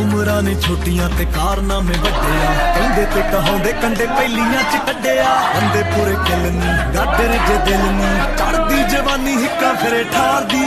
ਉਮਰਾਂ ਨੇ ਛੋਟੀਆਂ ਤੇ ਕਾਰਨਾਮੇ ਵੱਡੇ ਆ ਕਹਿੰਦੇ ਤੇ ਕਹਾਉਂਦੇ, ਕੰਡੇ ਪਹਿਲੀਆਂ ਚ ਕੱਢਿਆ। ਬੰਦੇ ਪੂਰੇ ਕਿਲ ਗਾਡਰ ਜੇ ਦਿਲ ਨਹੀਂ ਚੜਦੀ ਜਵਾਨੀ, ਹਿੱਕਾ ਫਿਰੇ ਠਾਰਦੀ।